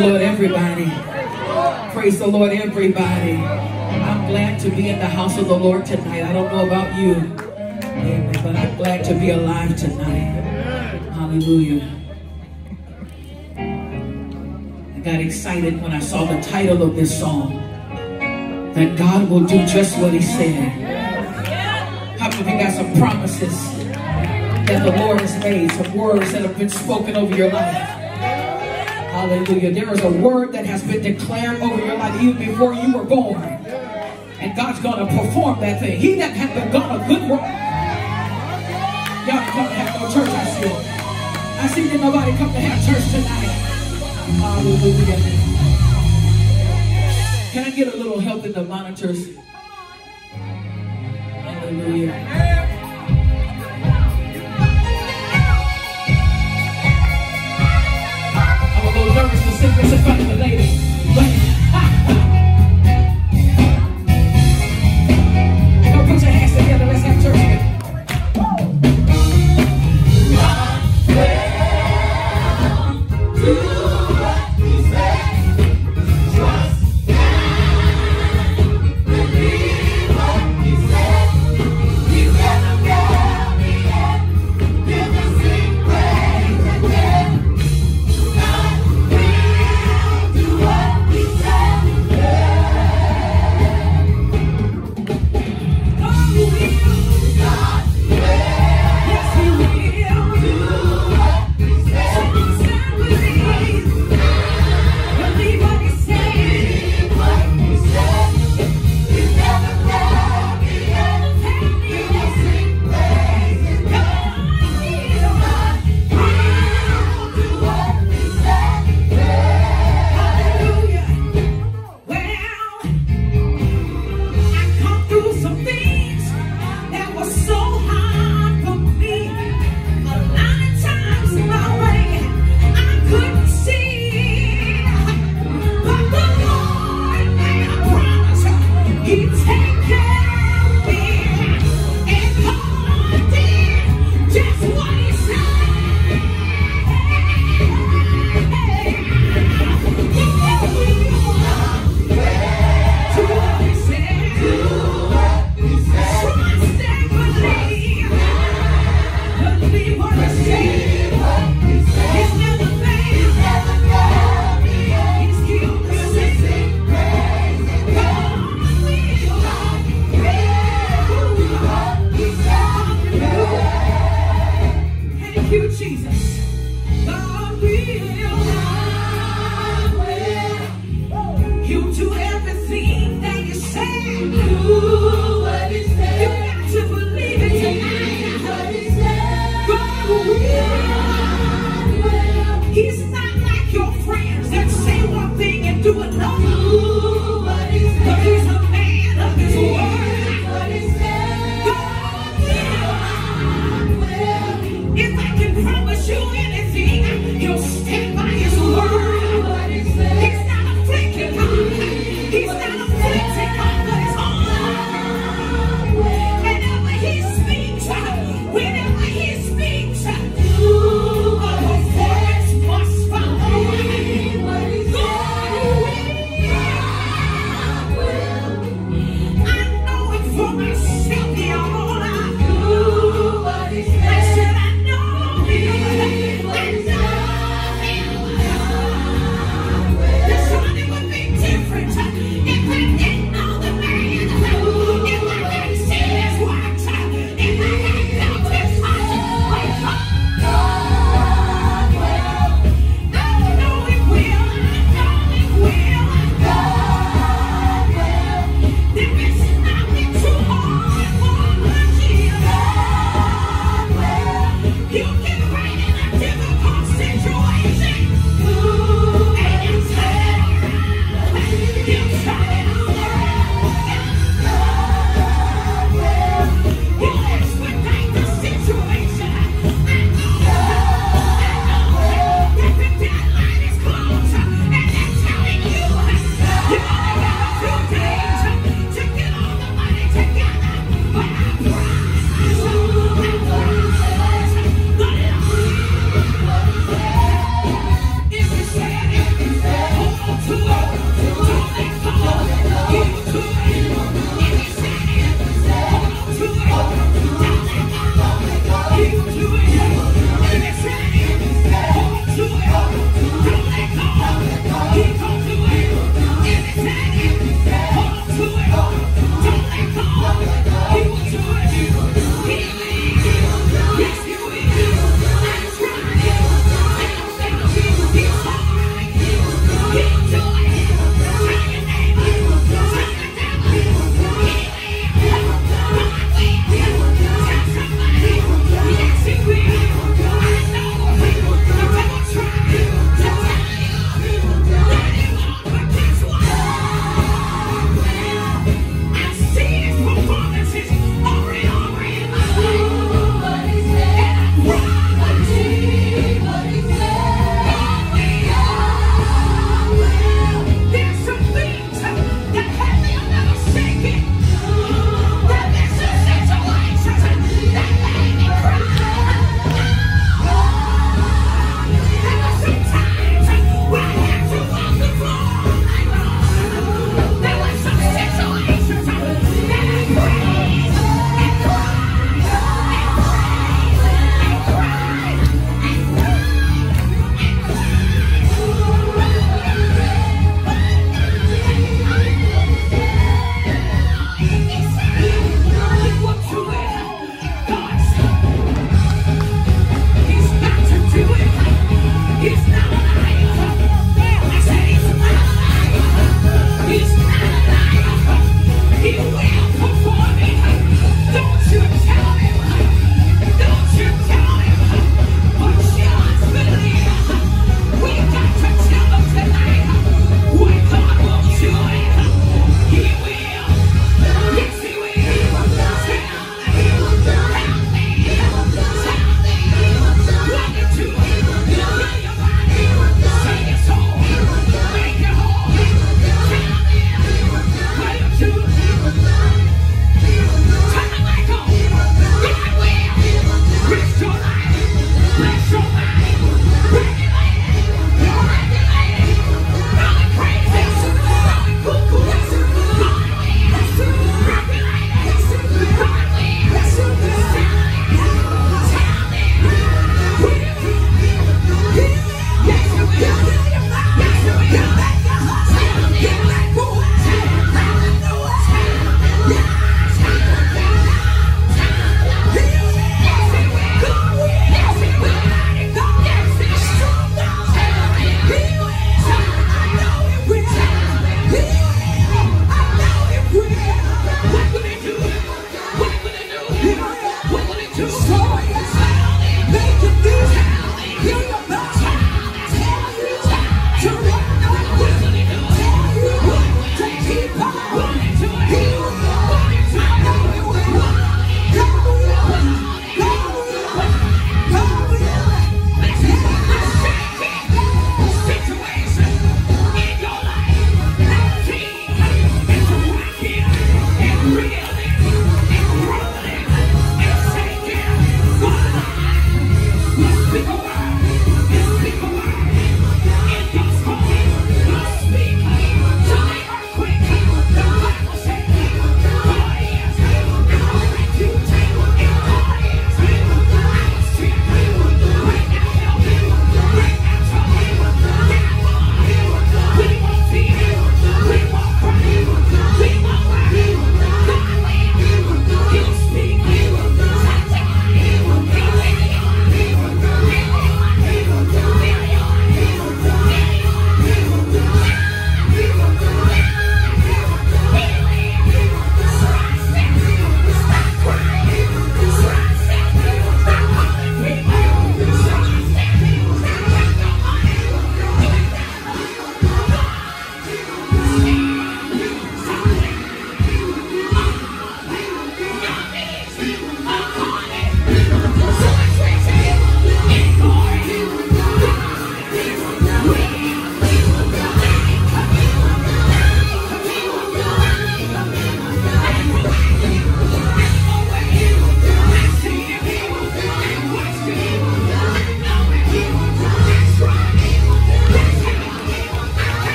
the Lord, everybody. Praise the Lord, everybody. I'm glad to be in the house of the Lord tonight. I don't know about you, but I'm glad to be alive tonight. Hallelujah. I got excited when I saw the title of this song that God will do just what He said. How many of you got some promises that the Lord has made, some words that have been spoken over your life? Hallelujah. There is a word that has been declared over your life even before you were born. And God's going to perform that thing. He that hath begun a good work. Y'all come to have no church, I see. I see that nobody come to have church tonight. Hallelujah. Can I get a little help in the monitors? Hallelujah. Little Jesus.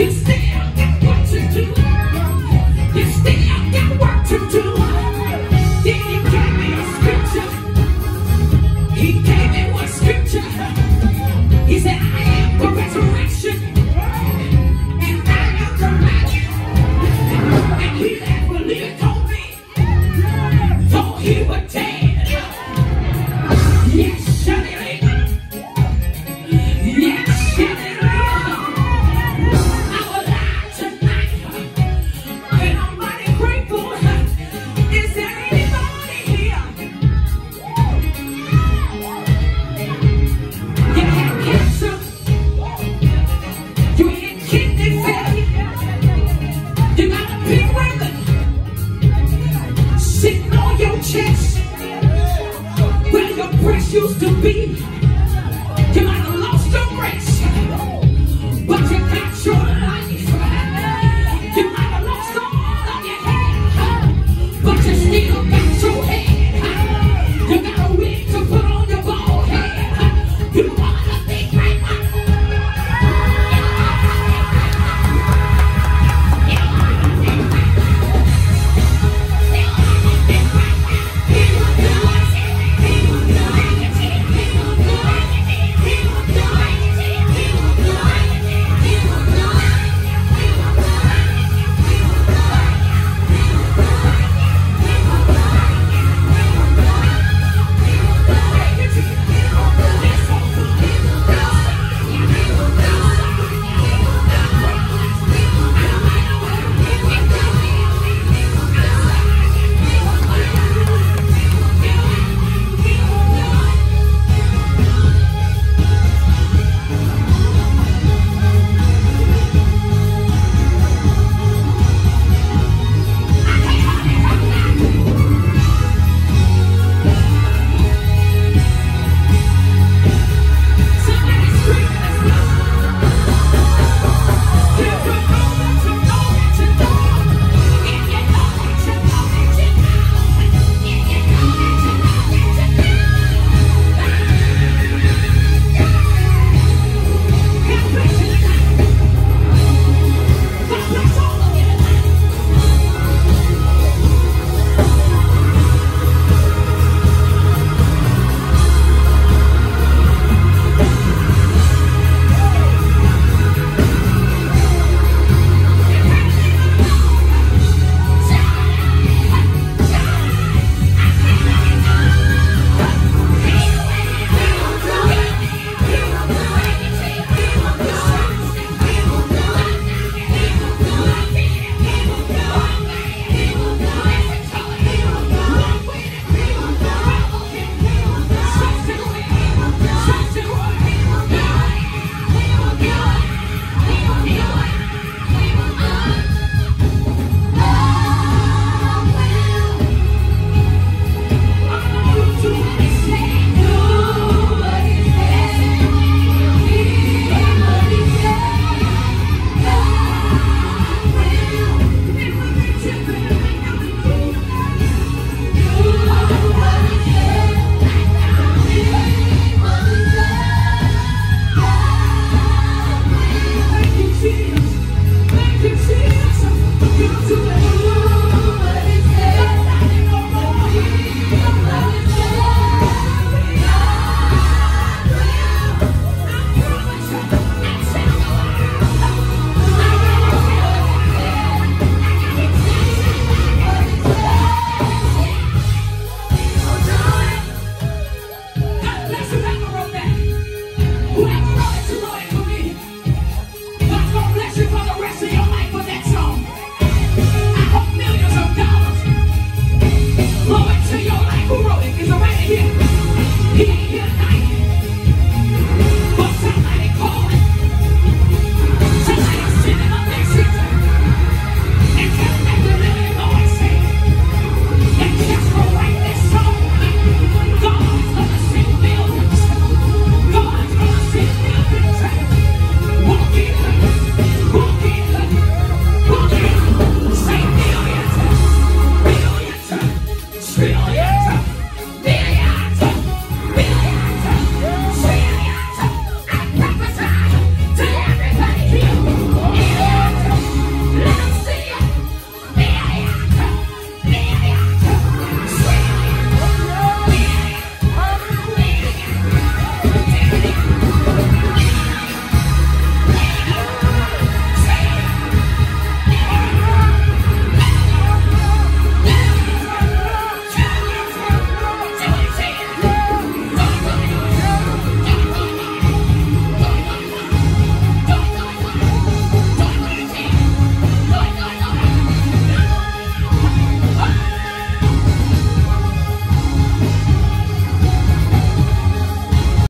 You